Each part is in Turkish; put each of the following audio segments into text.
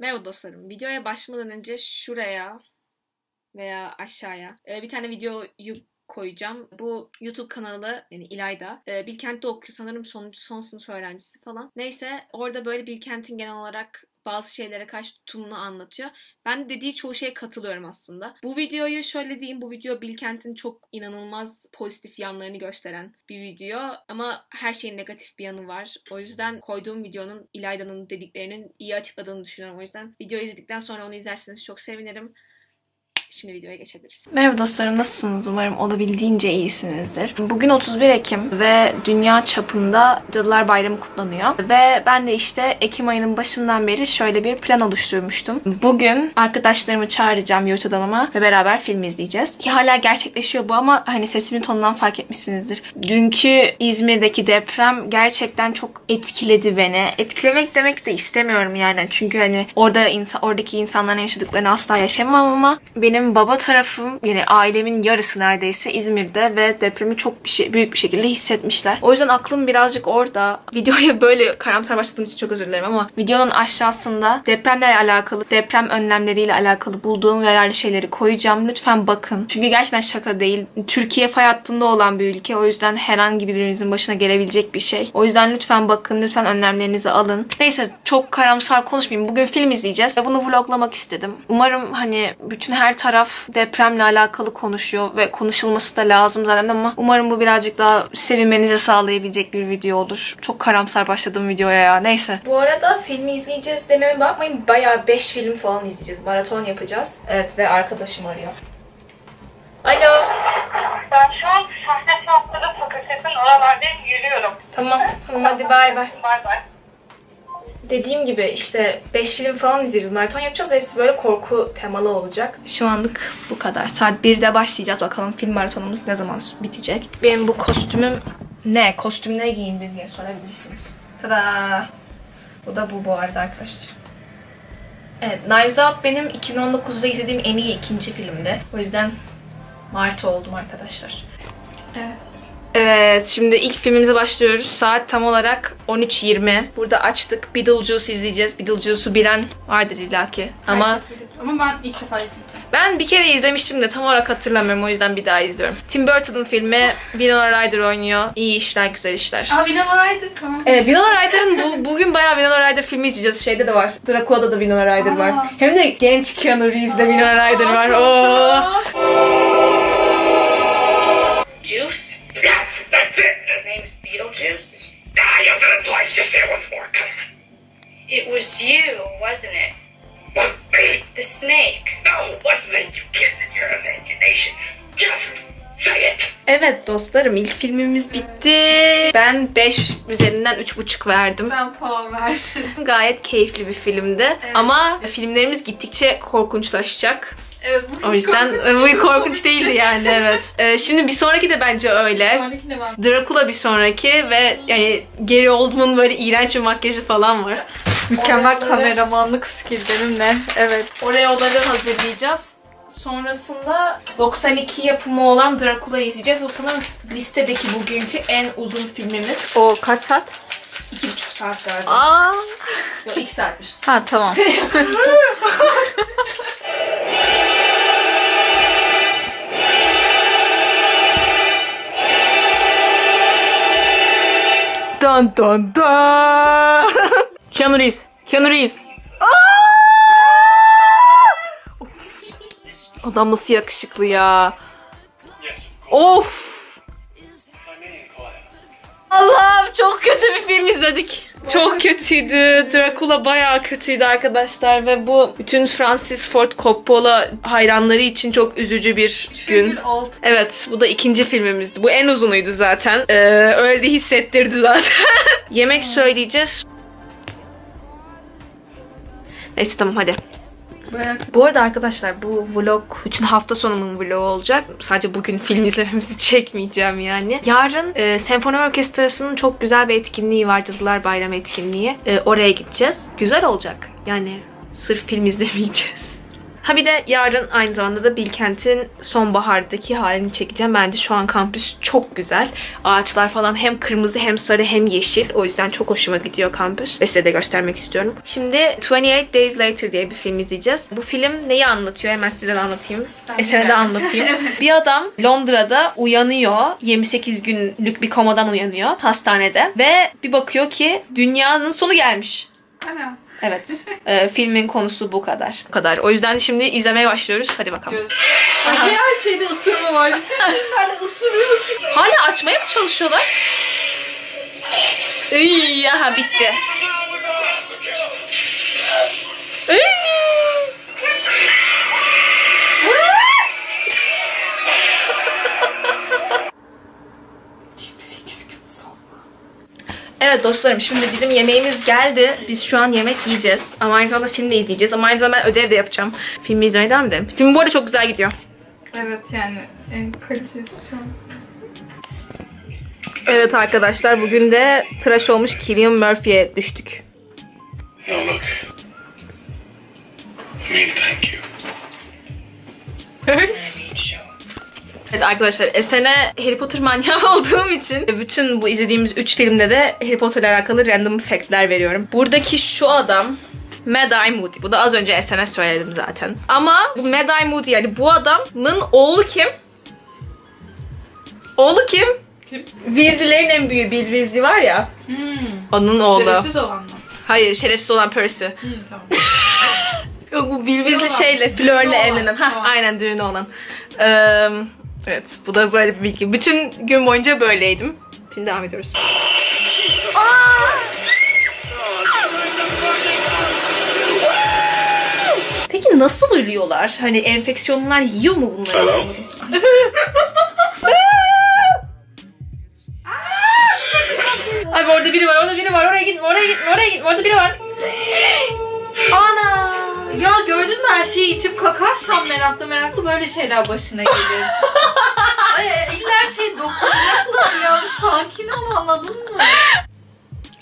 Merhaba dostlarım. Videoya başlamadan önce şuraya veya aşağıya e, bir tane videoyu koyacağım. Bu YouTube kanalı yani İlayda. E, Bilkent'te okuyor sanırım son, son sınıf öğrencisi falan. Neyse orada böyle Bilkent'in genel olarak bazı şeylere karşı tutumunu anlatıyor. Ben dediği çoğu şeye katılıyorum aslında. Bu videoyu şöyle diyeyim. Bu video Bilkent'in çok inanılmaz pozitif yanlarını gösteren bir video. Ama her şeyin negatif bir yanı var. O yüzden koyduğum videonun İlayda'nın dediklerinin iyi açıkladığını düşünüyorum. O yüzden videoyu izledikten sonra onu izlerseniz çok sevinirim. Şimdi videoya geçebiliriz. Merhaba dostlarım nasılsınız? Umarım olabildiğince iyisinizdir. Bugün 31 Ekim ve dünya çapında Cadılar Bayramı kutlanıyor. Ve ben de işte Ekim ayının başından beri şöyle bir plan oluşturmuştum. Bugün arkadaşlarımı çağıracağım YouTube odama ve beraber film izleyeceğiz. Ki hala gerçekleşiyor bu ama hani sesimin tonundan fark etmişsinizdir. Dünkü İzmir'deki deprem gerçekten çok etkiledi beni. Etkilemek demek de istemiyorum yani. Çünkü hani orada insan, oradaki insanların yaşadıklarını asla yaşamam ama benim baba tarafım yani ailemin yarısı neredeyse İzmir'de ve depremi çok bir şey, büyük bir şekilde hissetmişler. O yüzden aklım birazcık orada. Videoya böyle karamsar başladığım için çok özür dilerim ama videonun aşağısında depremle alakalı, deprem önlemleriyle alakalı bulduğum yararlı şeyleri koyacağım. Lütfen bakın. Çünkü gerçekten şaka değil. Türkiye fay hattında olan bir ülke. O yüzden herhangi birimizin başına gelebilecek bir şey. O yüzden lütfen bakın. Lütfen önlemlerinizi alın. Neyse çok karamsar konuşmayayım. Bugün film izleyeceğiz ve bunu vloglamak istedim. Umarım hani bütün her taraf depremle alakalı konuşuyor ve konuşulması da lazım zaten ama umarım bu birazcık daha sevinmenizi sağlayabilecek bir video olur. Çok karamsar başladım videoya ya. Neyse. Bu arada filmi izleyeceğiz dememe bakmayın. Bayağı 5 film falan izleyeceğiz. Maraton yapacağız. Evet ve arkadaşım arıyor. Alo. Ben şu an sahne sanatları fakültesinin oralardayım yürüyorum. Tamam. Tamam hadi bay bay. Bay bay. Dediğim gibi işte 5 film falan izleyeceğiz. Maraton yapacağız. Hepsi böyle korku temalı olacak. Şu anlık bu kadar. Saat 1'de başlayacağız. Bakalım film maratonumuz ne zaman bitecek. Benim bu kostümüm ne? Kostüm ne giyindin diye sorabilirsiniz. Tada! Bu da bu bu arada arkadaşlar. Evet, Knives Out benim 2019'da izlediğim en iyi ikinci filmdi. O yüzden Martı oldum arkadaşlar. Evet. Evet, şimdi ilk filmimize başlıyoruz. Saat tam olarak 13.20. Burada açtık. Beetlejuice izleyeceğiz. Beetlejuice'u bilen vardır illaki. Ama Ama ben ilk defa izleyeceğim. ben bir kere izlemiştim de tam olarak hatırlamıyorum. O yüzden bir daha izliyorum. Tim Burton'ın filmi. Winona Ryder oynuyor. İyi işler, güzel işler. Aa Winona Ryder tamam. Evet, Winona Ryder'ın bu, bugün bayağı Winona Ryder filmi izleyeceğiz. Şeyde de var. Dracula'da da Winona Ryder var. Aa. Hem de genç Keanu Reeves'de Winona Ryder var. Oo. Juice? Ah, you said it twice, just say it once more, come on. It was you, wasn't it? What, me? The snake. No, what's name, you kids in your imagination? Just say it! Evet dostlarım ilk filmimiz bitti. Ben 5 üzerinden 3,5 verdim. Ben puan verdim. Gayet keyifli bir filmdi. Ama filmlerimiz gittikçe korkunçlaşacak. Evet bu O yüzden korkunç. bu korkunç değildi yani evet. Ee, şimdi bir sonraki de bence öyle. Sonraki ne var? Dracula bir sonraki ve yani Gary Oldman'ın böyle iğrenç bir makyajı falan var. Mükemmel Oraları- kameramanlık skilllerimle. Evet. Oraya onları hazırlayacağız. Sonrasında 92 yapımı olan Dracula'yı izleyeceğiz. O sanırım listedeki bugünkü en uzun filmimiz. O kaç saat? 2,5 saat galiba. Aa. Yok 2 saatmiş. Ha tamam. Dun dun dun. Keanu Reeves. Keanu Reeves. Of. Adam nasıl yakışıklı ya. Of. Allah'ım çok kötü bir film izledik. Çok kötüydü. Dracula bayağı kötüydü arkadaşlar ve bu bütün Francis Ford Coppola hayranları için çok üzücü bir gün. Evet bu da ikinci filmimizdi. Bu en uzunuydu zaten. Ee, öyle de hissettirdi zaten. Yemek söyleyeceğiz. Neyse tamam hadi. Bu arada arkadaşlar bu vlog bütün hafta sonumun vlogu olacak. Sadece bugün film izlememizi çekmeyeceğim yani. Yarın e, Senfoni Orkestrası'nın çok güzel bir etkinliği var. Cadılar Bayramı etkinliği. E, oraya gideceğiz. Güzel olacak. Yani sırf film izlemeyeceğiz. Ha bir de yarın aynı zamanda da Bilkent'in sonbahardaki halini çekeceğim. Bence şu an kampüs çok güzel. Ağaçlar falan hem kırmızı hem sarı hem yeşil. O yüzden çok hoşuma gidiyor kampüs. Ve size de göstermek istiyorum. Şimdi 28 Days Later diye bir film izleyeceğiz. Bu film neyi anlatıyor? Hemen size de anlatayım. Esen'e de anlatayım. bir adam Londra'da uyanıyor. 28 günlük bir komadan uyanıyor hastanede. Ve bir bakıyor ki dünyanın sonu gelmiş. Ana. Evet. Ee, filmin konusu bu kadar. Bu kadar. O yüzden şimdi izlemeye başlıyoruz. Hadi bakalım. Her şeyde ısırma var. Bütün filmlerde ısırıyor. Hala açmaya mı çalışıyorlar? Iy, aha bitti. Evet dostlarım şimdi bizim yemeğimiz geldi. Biz şu an yemek yiyeceğiz. Ama aynı zamanda film de izleyeceğiz. Ama aynı zamanda ben ödev de yapacağım. Filmi izlemeye devam edelim. Film bu arada çok güzel gidiyor. Evet yani en kalitesi şu an. Evet arkadaşlar bugün de tıraş olmuş Cillian Murphy'ye düştük. No, look. I mean, thank you. Evet arkadaşlar Esen'e Harry Potter manyağı olduğum için bütün bu izlediğimiz 3 filmde de Harry Potter ile alakalı random factler veriyorum. Buradaki şu adam Mad-Eye Moody. Bu da az önce Esen'e söyledim zaten. Ama bu Mad-Eye Moody yani bu adamın oğlu kim? Oğlu kim? Kim? Weasley'lerin en büyüğü Bill Weasley var ya. Onun oğlu. Şerefsiz olan mı? Hayır şerefsiz olan Percy. Hı, tamam. Yok bu Bill Weasley şeyle Fleur'le evlenen. Tamam. aynen düğünü olan. Ee, evet bu da böyle bir bilgi. Bütün gün boyunca böyleydim. Şimdi devam ediyoruz. Peki nasıl ölüyorlar? Hani enfeksiyonlar yiyor mu bunları? Hello? Abi orada biri var, orada biri var. Oraya gitme, oraya gitme, oraya gitme. Orada biri var. Gördün mü her şeyi itip kakarsan meraklı meraklı böyle şeyler başına gelir. Ay, illa her şeyi dokunacaklar ya. Sakin ol anladın mı?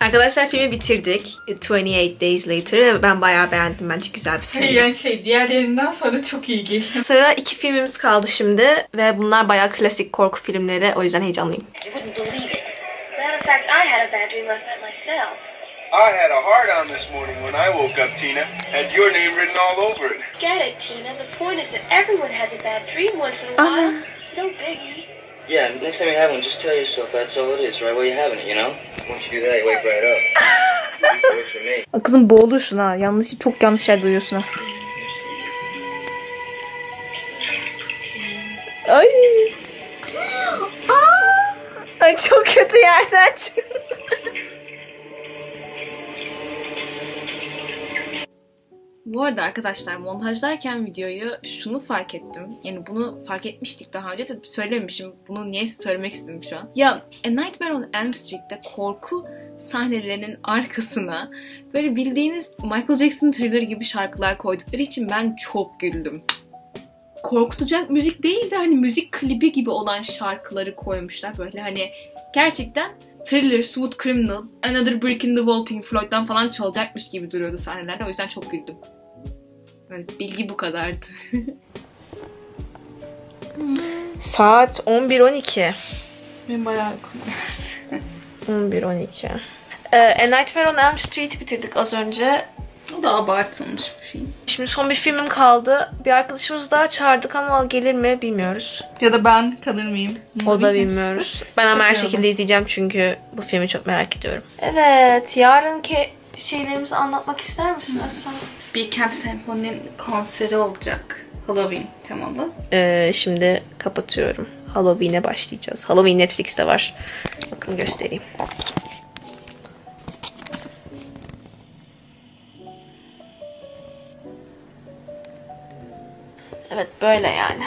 Arkadaşlar filmi bitirdik. 28 Days Later. Ben bayağı beğendim. Bence güzel bir film. Yani şey diğerlerinden sonra çok iyi geliyor. Sıra iki filmimiz kaldı şimdi ve bunlar bayağı klasik korku filmleri. O yüzden heyecanlıyım. You wouldn't believe it. Matter of fact, I had a bad dream last night myself. I had a heart on this morning when I woke up, Tina. Had your name written all over it. Get it, Tina. The point is that everyone has a bad dream once in a while. It's no biggie. Yeah, next time you have one, just tell yourself that's all it is, right where you're having it, you know? Once you do that, you wake right up. At least it works for me. Kızım boğulursun ha. Yanlış, çok yanlış şey duyuyorsun ha. Ay. Ay çok kötü yerden çıktı. Bu arada arkadaşlar montajdayken videoyu şunu fark ettim. Yani bunu fark etmiştik daha önce de söylememişim. Bunu niyeyse söylemek istedim şu an. Ya A Nightmare on Elm Street'te korku sahnelerinin arkasına böyle bildiğiniz Michael Jackson Thriller gibi şarkılar koydukları için ben çok güldüm. Korkutacak müzik değil de hani müzik klibi gibi olan şarkıları koymuşlar. Böyle hani gerçekten Thriller, Smooth Criminal, Another Brick in the Wall Pink Floyd'dan falan çalacakmış gibi duruyordu sahnelerde. O yüzden çok güldüm. Evet, bilgi bu kadardı. Saat 11.12. Benim bayağı uykum. 11.12. Ee, A Nightmare on Elm Street'i bitirdik az önce. O da abartılmış bir film. Şimdi son bir filmim kaldı. Bir arkadaşımız daha çağırdık ama gelir mi bilmiyoruz. Ya da ben kalır mıyım? O da bilmiyoruz. Ben ama her şekilde izleyeceğim çünkü bu filmi çok merak ediyorum. Evet, yarınki şeylerimizi anlatmak ister misin Aslan? Bilkent Senfoni'nin konseri olacak. Halloween temalı. Ee, şimdi kapatıyorum. Halloween'e başlayacağız. Halloween Netflix'te var. Bakın göstereyim. Evet böyle yani.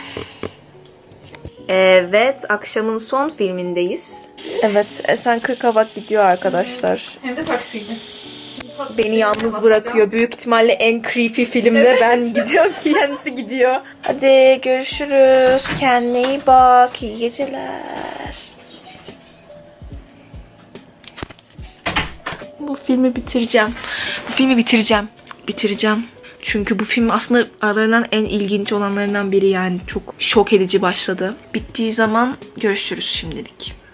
Evet akşamın son filmindeyiz. Evet Esen Kırkavak gidiyor arkadaşlar. Hem de taksiyle. Beni yalnız bırakıyor. Büyük ihtimalle en creepy filmde ben gidiyorum ki kendisi gidiyor. Hadi görüşürüz. Kendine iyi bak. İyi geceler. Bu filmi bitireceğim. Bu filmi bitireceğim. Bitireceğim. Çünkü bu film aslında aralarından en ilginç olanlarından biri yani çok şok edici başladı. Bittiği zaman görüşürüz şimdilik.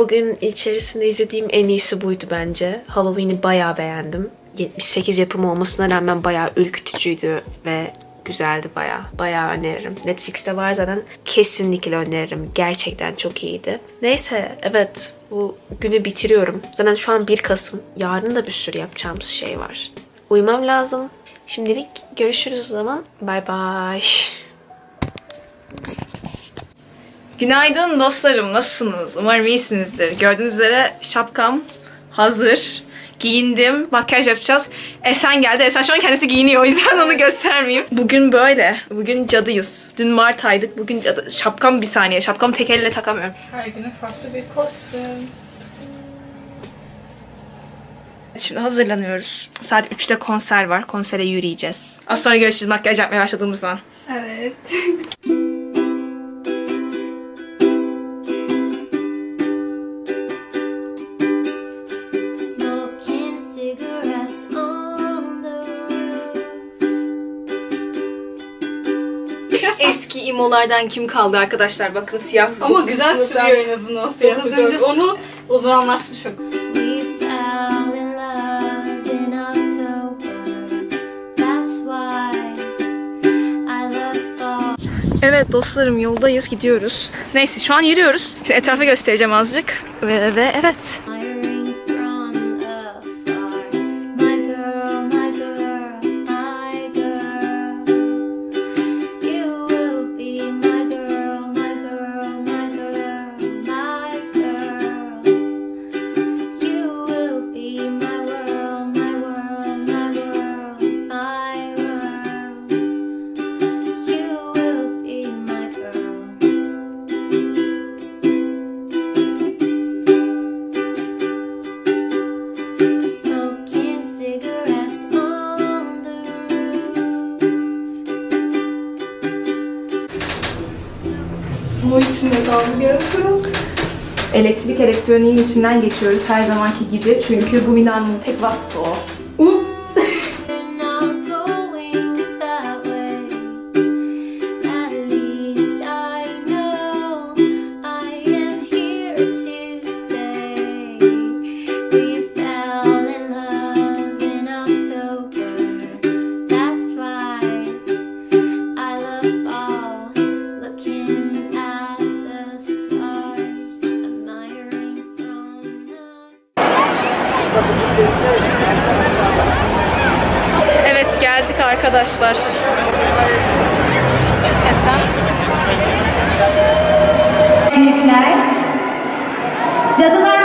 Bugün içerisinde izlediğim en iyisi buydu bence. Halloween'i bayağı beğendim. 78 yapımı olmasına rağmen bayağı ürkütücüydü ve güzeldi bayağı. Bayağı öneririm. Netflix'te var zaten. Kesinlikle öneririm. Gerçekten çok iyiydi. Neyse evet bu günü bitiriyorum. Zaten şu an 1 Kasım. Yarın da bir sürü yapacağımız şey var. Uyumam lazım. Şimdilik görüşürüz o zaman. Bay bay. Günaydın dostlarım. Nasılsınız? Umarım iyisinizdir. Gördüğünüz üzere şapkam hazır. Giyindim. Makyaj yapacağız. Esen geldi. Esen şu an kendisi giyiniyor. O yüzden onu göstermeyeyim. Bugün böyle. Bugün cadıyız. Dün Mart aydık. Bugün cadı. Şapkam bir saniye. Şapkamı tek elle takamıyorum. Her güne farklı bir kostüm. Şimdi hazırlanıyoruz. Saat 3'te konser var. Konsere yürüyeceğiz. Az sonra görüşürüz makyaj yapmaya başladığımız zaman. Evet. Eski imolardan kim kaldı arkadaşlar? Bakın siyah. Ama güzel sürüyor en azından. Dokuzuncu onu o zaman anlaşmışım. We fell in love in October. That's why I love fall. Evet dostlarım yoldayız gidiyoruz. Neyse şu an yürüyoruz. Şimdi etrafa göstereceğim azıcık. Ve, ve evet. Elektrik elektroniğin içinden geçiyoruz her zamanki gibi. Çünkü bu binanın tek vasfı o. Evet geldik arkadaşlar. Büyükler, Cadılar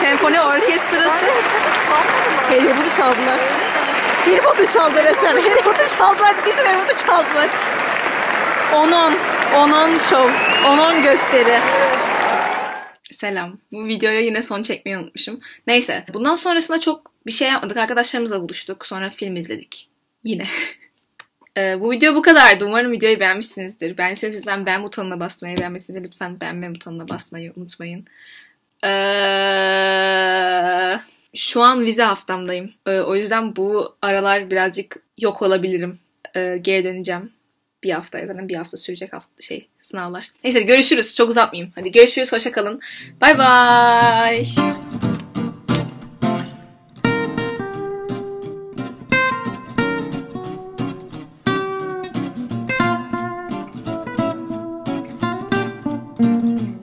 Senfoni orkestrası. Harry Potter çaldılar. Harry Potter çaldılar efendim. Harry Potter çaldılar. Bizim Harry Potter çaldılar. Onon. Onon show. Onon gösteri. Selam. Bu videoya yine son çekmeyi unutmuşum. Neyse. Bundan sonrasında çok bir şey yapmadık. Arkadaşlarımızla buluştuk. Sonra film izledik. Yine. Ee, bu video bu kadardı. Umarım videoyu beğenmişsinizdir. Beğendiyseniz lütfen beğen butonuna basmayı, beğenmediyseniz lütfen beğenme butonuna basmayı unutmayın. Ee, şu an vize haftamdayım. Ee, o yüzden bu aralar birazcık yok olabilirim. Ee, geri döneceğim. Bir hafta zaten bir hafta sürecek hafta şey sınavlar. Neyse görüşürüz. Çok uzatmayayım. Hadi görüşürüz. Hoşça kalın. Bay bay.